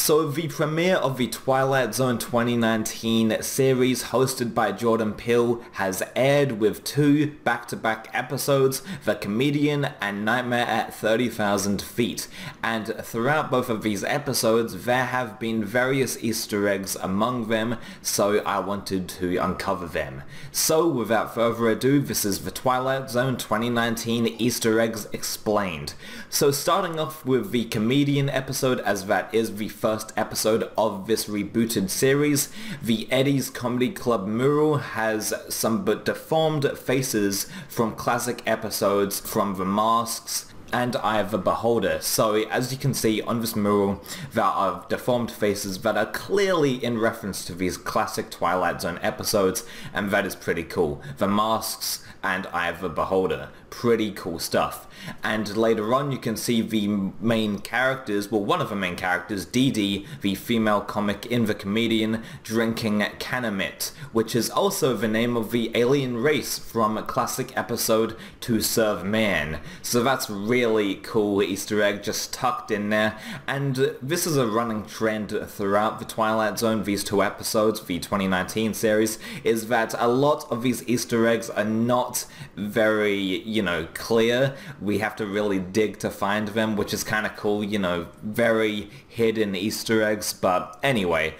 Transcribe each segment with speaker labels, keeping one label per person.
Speaker 1: So the premiere of the Twilight Zone 2019 series hosted by Jordan Peele has aired with two back-to-back episodes, The Comedian and Nightmare at 30,000 Feet. And throughout both of these episodes there have been various easter eggs among them, so I wanted to uncover them. So without further ado, this is The Twilight Zone 2019 Easter Eggs Explained. So starting off with the Comedian episode as that is the first episode of this rebooted series. The Eddie's Comedy Club mural has some but deformed faces from classic episodes from The Masks and Eye of the Beholder. So as you can see on this mural, there are deformed faces that are clearly in reference to these classic Twilight Zone episodes, and that is pretty cool. The masks and Eye of the Beholder. Pretty cool stuff. And later on you can see the main characters, well one of the main characters, Dee Dee, the female comic in The Comedian, drinking Kanamit, which is also the name of the alien race from a classic episode To Serve Man. So that's really cool Easter egg just tucked in there. And this is a running trend throughout the Twilight Zone, these two episodes, the 2019 series, is that a lot of these Easter eggs are not very, you know, clear. We have to really dig to find them, which is kind of cool, you know, very hidden Easter eggs. But anyway,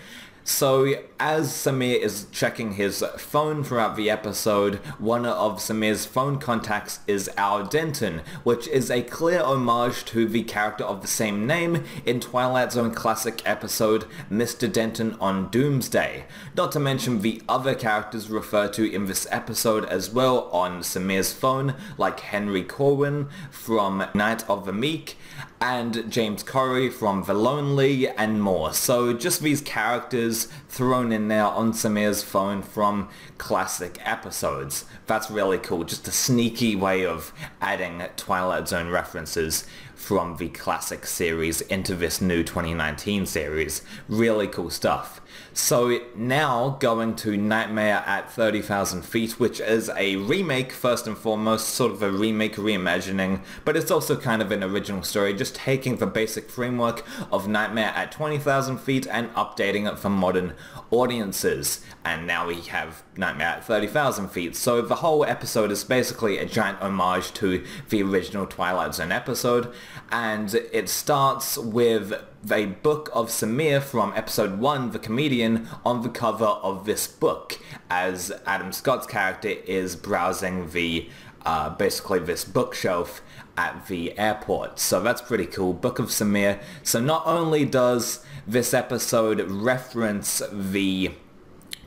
Speaker 1: so as Samir is checking his phone throughout the episode, one of Samir's phone contacts is Al Denton, which is a clear homage to the character of the same name in Twilight Zone classic episode Mr. Denton on Doomsday. Not to mention the other characters referred to in this episode as well on Samir's phone, like Henry Corwin from Night of the Meek, and James Corry from The Lonely, and more. So just these characters thrown in there on Samir's phone from classic episodes. That's really cool. Just a sneaky way of adding Twilight Zone references from the classic series into this new 2019 series. Really cool stuff. So now going to Nightmare at 30,000 Feet, which is a remake first and foremost, sort of a remake reimagining, but it's also kind of an original story, just taking the basic framework of Nightmare at 20,000 Feet and updating it for modern audiences. And now we have Nightmare at 30,000 Feet. So the whole episode is basically a giant homage to the original Twilight Zone episode, and it starts with a book of Samir from episode 1, The Comedian, on the cover of this book, as Adam Scott's character is browsing the, uh, basically this bookshelf at the airport. So that's pretty cool. Book of Samir. So not only does this episode reference the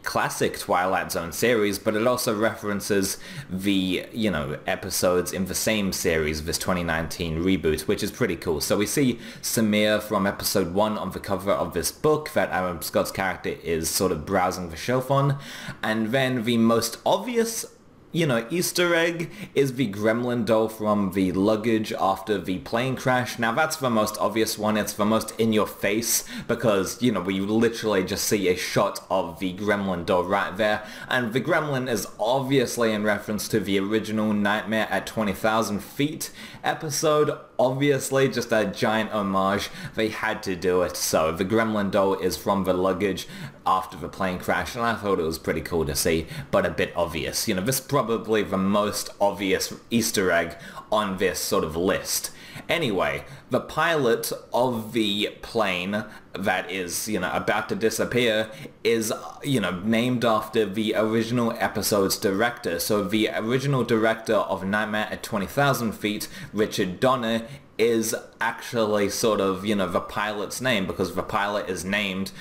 Speaker 1: classic Twilight Zone series, but it also references the, you know, episodes in the same series, this 2019 reboot, which is pretty cool. So we see Samir from episode 1 on the cover of this book that Adam Scott's character is sort of browsing the shelf on, and then the most obvious you know, Easter egg is the gremlin doll from the luggage after the plane crash. Now that's the most obvious one. It's the most in your face because, you know, we literally just see a shot of the gremlin doll right there. And the gremlin is obviously in reference to the original Nightmare at 20,000 Feet episode. Obviously just a giant homage. They had to do it. So the gremlin doll is from the luggage after the plane crash and I thought it was pretty cool to see, but a bit obvious. You know, this is probably the most obvious Easter egg on this sort of list. Anyway, the pilot of the plane that is, you know, about to disappear is, you know, named after the original episode's director. So the original director of Nightmare at 20,000 Feet, Richard Donner, is actually sort of, you know, the pilot's name because the pilot is named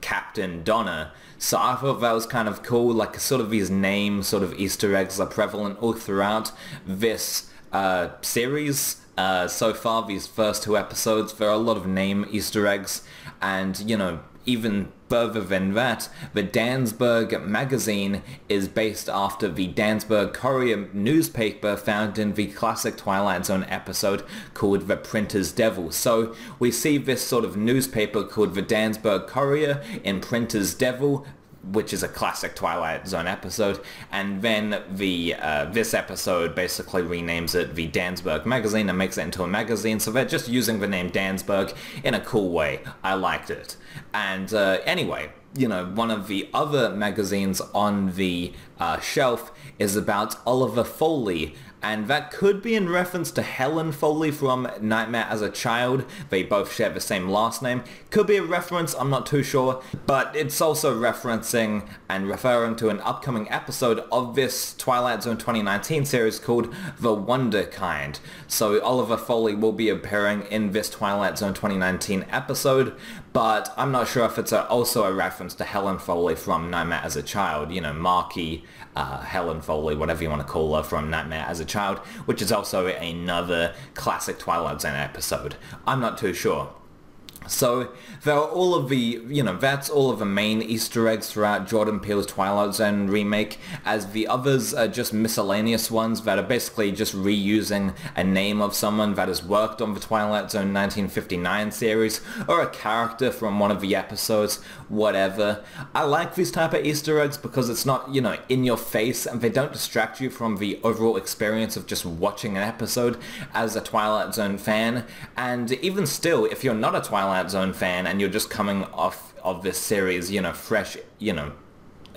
Speaker 1: Captain Donner. So I thought that was kind of cool, like sort of these name sort of Easter eggs are prevalent all throughout this uh, series. Uh, so far, these first two episodes, there are a lot of name Easter eggs, and you know, even further than that, the Dansburg magazine is based after the Dansburg Courier newspaper found in the classic Twilight Zone episode called The Printer's Devil. So we see this sort of newspaper called the Dansburg Courier in Printer's Devil which is a classic Twilight Zone episode, and then the uh, this episode basically renames it the Dansburg Magazine and makes it into a magazine, so they're just using the name Dansburg in a cool way. I liked it. And uh, anyway, you know, one of the other magazines on the uh, shelf is about Oliver Foley, and that could be in reference to Helen Foley from Nightmare as a Child. They both share the same last name. Could be a reference, I'm not too sure, but it's also referencing and referring to an upcoming episode of this Twilight Zone 2019 series called The Wunderkind. So Oliver Foley will be appearing in this Twilight Zone 2019 episode, but I'm not sure if it's a, also a reference to Helen Foley from Nightmare as a Child, you know, Marky, uh, Helen Foley, whatever you want to call her from Nightmare as a Child, which is also another classic Twilight Zone episode. I'm not too sure. So there are all of the, you know, that's all of the main Easter eggs throughout Jordan Peele's Twilight Zone remake, as the others are just miscellaneous ones that are basically just reusing a name of someone that has worked on the Twilight Zone 1959 series, or a character from one of the episodes, whatever. I like these type of Easter eggs because it's not, you know, in your face and they don't distract you from the overall experience of just watching an episode as a Twilight Zone fan, and even still, if you're not a Twilight Twilight Zone fan and you're just coming off of this series, you know, fresh, you know,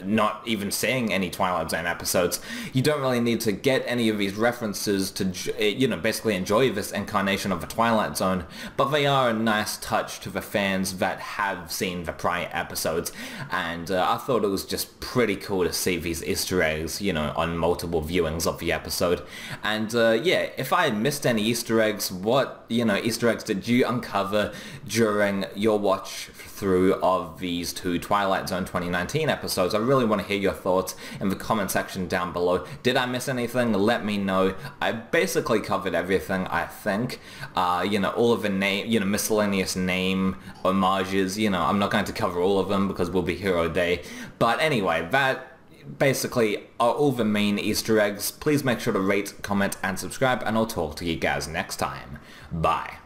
Speaker 1: not even seeing any Twilight Zone episodes, you don't really need to get any of these references to, eh, you know, basically enjoy this incarnation of the Twilight Zone, but they are a nice touch to the fans that have seen the prior episodes, and uh, I thought it was just pretty cool to see these Easter eggs, you know, on multiple viewings of the episode, and uh, yeah, if I missed any Easter eggs, what, you know, Easter eggs did you uncover during your watch through of these two Twilight Zone 2019 episodes? I really want to hear your thoughts in the comment section down below. Did I miss anything? Let me know. I basically covered everything, I think. Uh, you know, all of the name, you know, miscellaneous name homages, you know, I'm not going to cover all of them because we'll be here all day. But anyway, that basically are all the main Easter eggs. Please make sure to rate, comment, and subscribe, and I'll talk to you guys next time. Bye.